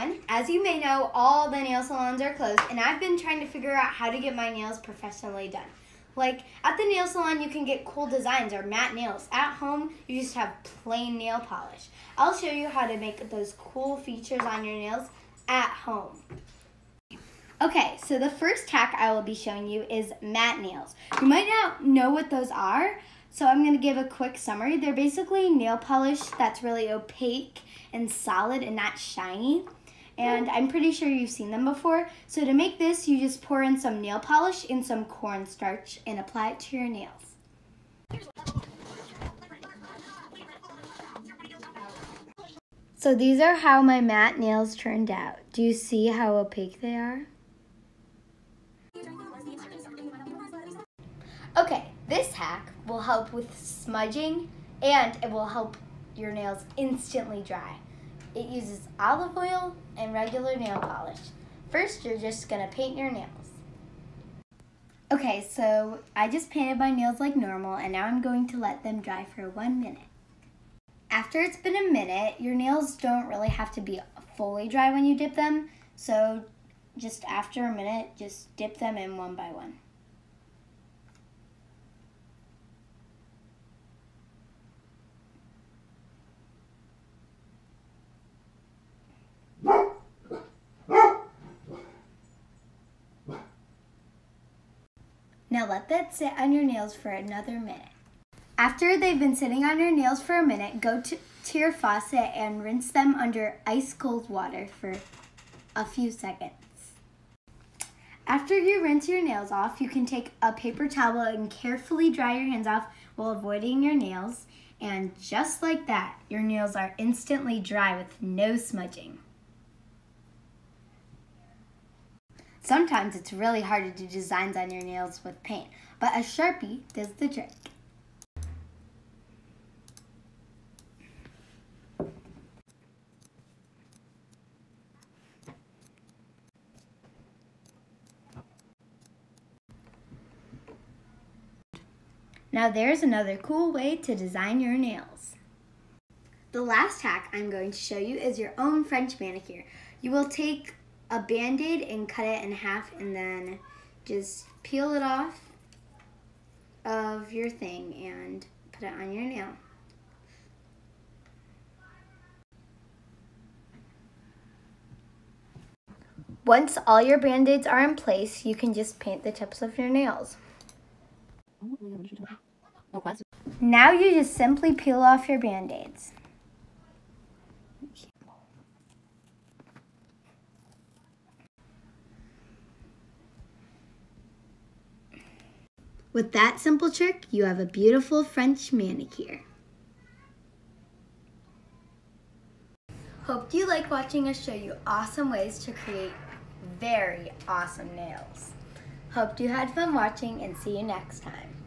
everyone. As you may know, all the nail salons are closed, and I've been trying to figure out how to get my nails professionally done. Like at the nail salon, you can get cool designs or matte nails. At home, you just have plain nail polish. I'll show you how to make those cool features on your nails at home. Okay, so the first hack I will be showing you is matte nails. You might not know what those are, so I'm going to give a quick summary. They're basically nail polish that's really opaque and solid and not shiny. And I'm pretty sure you've seen them before. So to make this, you just pour in some nail polish and some cornstarch and apply it to your nails. So these are how my matte nails turned out. Do you see how opaque they are? Okay, this hack will help with smudging and it will help your nails instantly dry. It uses olive oil and regular nail polish. First, you're just gonna paint your nails. Okay, so I just painted my nails like normal and now I'm going to let them dry for one minute. After it's been a minute, your nails don't really have to be fully dry when you dip them, so just after a minute, just dip them in one by one. Now let that sit on your nails for another minute. After they've been sitting on your nails for a minute, go to, to your faucet and rinse them under ice cold water for a few seconds. After you rinse your nails off, you can take a paper towel and carefully dry your hands off while avoiding your nails. And just like that, your nails are instantly dry with no smudging. Sometimes it's really hard to do designs on your nails with paint, but a Sharpie does the trick. Now there's another cool way to design your nails. The last hack I'm going to show you is your own French manicure. You will take a band-aid and cut it in half and then just peel it off of your thing and put it on your nail. Once all your band-aids are in place, you can just paint the tips of your nails. Oh now you just simply peel off your band-aids. With that simple trick, you have a beautiful French manicure. Hope you like watching us show you awesome ways to create very awesome nails. Hope you had fun watching and see you next time.